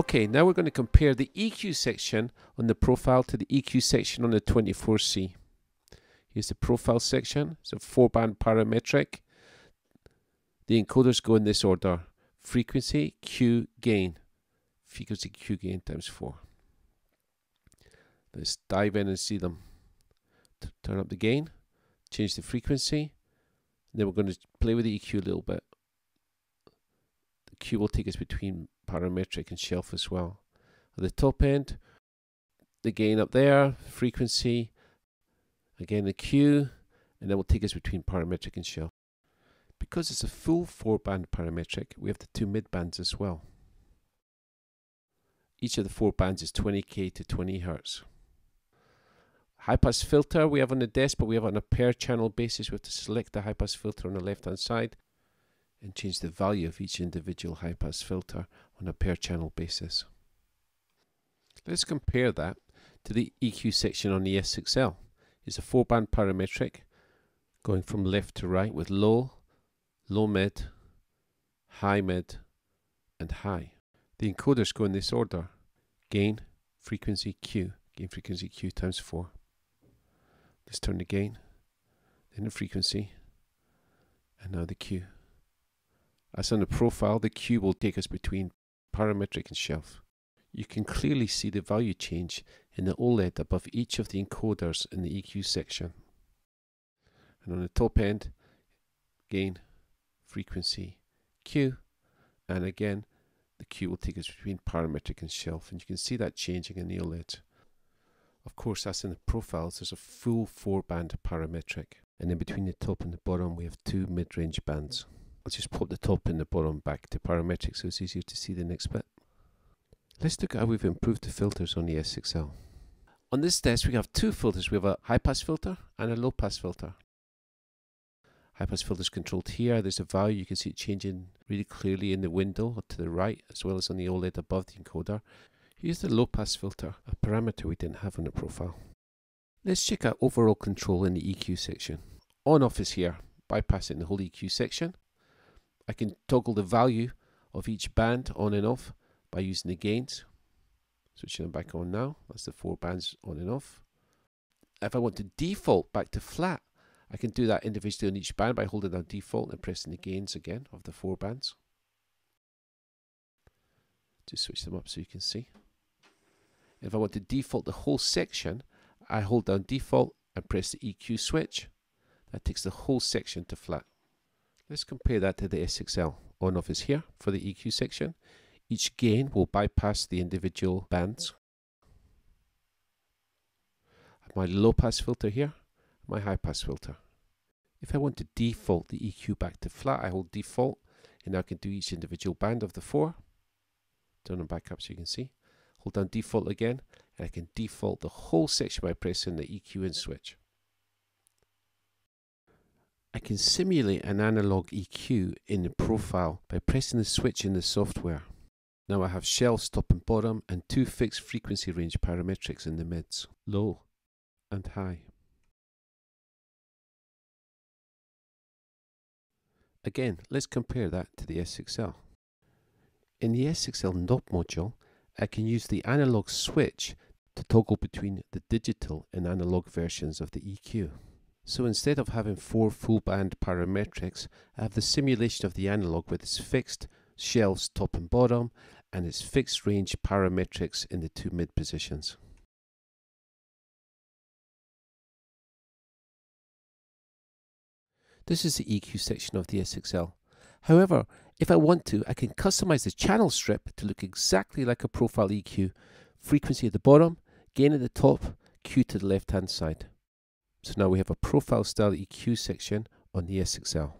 Okay, now we're going to compare the EQ section on the profile to the EQ section on the 24C. Here's the profile section. It's a four band parametric. The encoders go in this order. Frequency, Q, gain. Frequency, Q, gain times four. Let's dive in and see them. T turn up the gain, change the frequency, then we're going to play with the EQ a little bit. Q will take us between parametric and shelf as well. At the top end, the gain up there, frequency, again the Q, and that will take us between parametric and shelf. Because it's a full four band parametric, we have the two mid bands as well. Each of the four bands is 20k to 20 hertz. High pass filter we have on the desk, but we have on a per channel basis. We have to select the high pass filter on the left hand side and change the value of each individual high pass filter on a per channel basis. Let's compare that to the EQ section on the S6L. It's a four band parametric going from left to right with low, low mid, high mid, and high. The encoders go in this order gain, frequency Q, gain frequency Q times 4. Let's turn the gain, then the frequency, and now the Q. As on the profile, the Q will take us between parametric and shelf. You can clearly see the value change in the OLED above each of the encoders in the EQ section. And on the top end, gain, frequency, Q, and again, the Q will take us between parametric and shelf, and you can see that changing in the OLED. Of course, as in the profiles, there's a full four band parametric. And in between the top and the bottom, we have two mid range bands. I'll just pop the top and the bottom back to parametric so it's easier to see the next bit. Let's look at how we've improved the filters on the S6L. On this desk, we have two filters. We have a high pass filter and a low pass filter. High pass filter is controlled here. There's a value. You can see it changing really clearly in the window to the right, as well as on the OLED above the encoder. Here's the low pass filter, a parameter we didn't have on the profile. Let's check out overall control in the EQ section. On off is here, bypassing the whole EQ section. I can toggle the value of each band on and off by using the gains. Switching them back on now, that's the four bands on and off. If I want to default back to flat, I can do that individually on each band by holding down default and pressing the gains again of the four bands. Just switch them up so you can see. If I want to default the whole section, I hold down default and press the EQ switch. That takes the whole section to flat. Let's compare that to the S6L. On off is here for the EQ section. Each gain will bypass the individual bands. My low pass filter here, my high pass filter. If I want to default the EQ back to flat, I hold default and I can do each individual band of the four. Turn them back up so you can see hold down default again, and I can default the whole section by pressing the EQ in switch. I can simulate an analog EQ in the profile by pressing the switch in the software. Now I have shelves top and bottom and two fixed frequency range parametrics in the mids, low and high. Again, let's compare that to the S6L. In the S6L knob module, I can use the analog switch to toggle between the digital and analog versions of the EQ. So instead of having four full band parametrics, I have the simulation of the analog with its fixed shelves top and bottom and its fixed range parametrics in the two mid positions. This is the EQ section of the S6L. However, if I want to, I can customize the channel strip to look exactly like a profile EQ. Frequency at the bottom, gain at the top, Q to the left hand side. So now we have a profile style EQ section on the S6L.